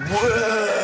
뭐야?